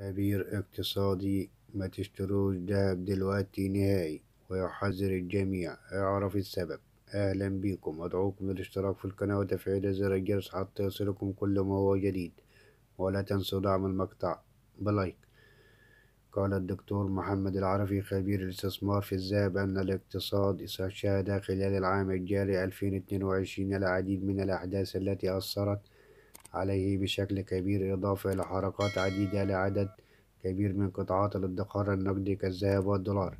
خبير اقتصادي ما تشتروش دهب دلوقتي نهائي ويحذر الجميع. اعرف السبب. أهلا بكم أدعوكم للاشتراك في القناة وتفعيل زر الجرس حتى يصلكم كل ما هو جديد. ولا تنسوا دعم المقطع بلايك. قال الدكتور محمد العرفي خبير الاستثمار في الذهب أن الاقتصاد شهد خلال العام الجاري 2022 العديد من الأحداث التي أثرت عليه بشكل كبير إضافة إلى حركات عديدة لعدد كبير من قطاعات الادخار النقدي كالذهب والدولار.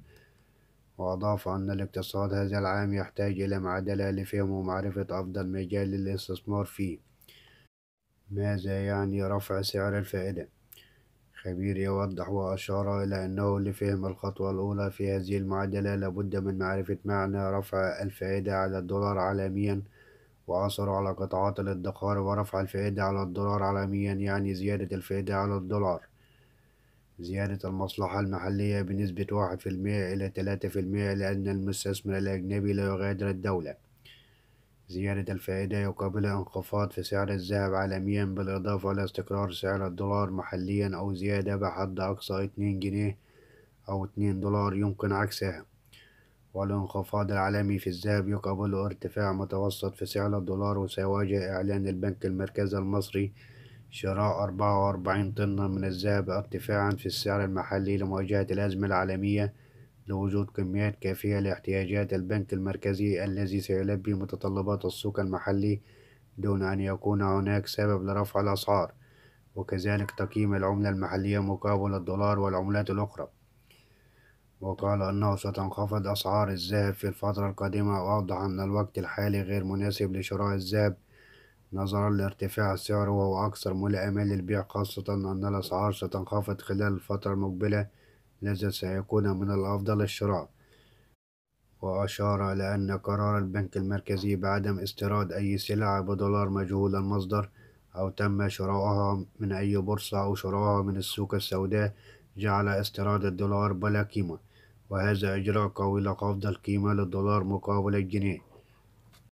وأضاف أن الاقتصاد هذا العام يحتاج إلى معادلة لفهم ومعرفة أفضل مجال للاستثمار فيه ماذا يعني رفع سعر الفائدة؟ خبير يوضح وأشار إلى أنه لفهم الخطوة الأولى في هذه المعادلة لابد من معرفة معنى رفع الفائدة على الدولار عالميا وأثره على قطاعات الادخار ورفع الفائدة على الدولار عالميا يعني زيادة الفائدة على الدولار. زيادة المصلحة المحلية بنسبة واحد في المئة إلى ثلاثة في المئة لأن المستثمر الأجنبي لا يغادر الدولة. زيادة الفائدة يقابل انخفاض في سعر الذهب عالميا بالإضافة إلى استقرار سعر الدولار محليا أو زيادة بحد أقصى اتنين جنيه أو اتنين دولار يمكن عكسها. والانخفاض العالمي في الذهب يقابل ارتفاع متوسط في سعر الدولار وسيواجه إعلان البنك المركزي المصري شراء أربعة وأربعين طنا من الذهب ارتفاعا في السعر المحلي لمواجهة الأزمة العالمية لوجود كميات كافية لاحتياجات البنك المركزي الذي سيلبي متطلبات السوق المحلي دون أن يكون هناك سبب لرفع الأسعار وكذلك تقييم العملة المحلية مقابل الدولار والعملات الأخرى. وقال أنه ستنخفض أسعار الذهب في الفترة القادمة وأوضح أن الوقت الحالي غير مناسب لشراء الذهب نظرا لارتفاع السعر وهو أكثر ملائمة للبيع خاصة أن الأسعار ستنخفض خلال الفترة المقبلة لذا سيكون من الأفضل الشراء. وأشار إلى أن قرار البنك المركزي بعدم استيراد أي سلعة بدولار مجهول المصدر أو تم شراؤها من أي بورصة أو شراؤها من السوق السوداء جعل استيراد الدولار بلا قيمة. وهذا إجراء قوي لخفض القيمة للدولار مقابل الجنيه.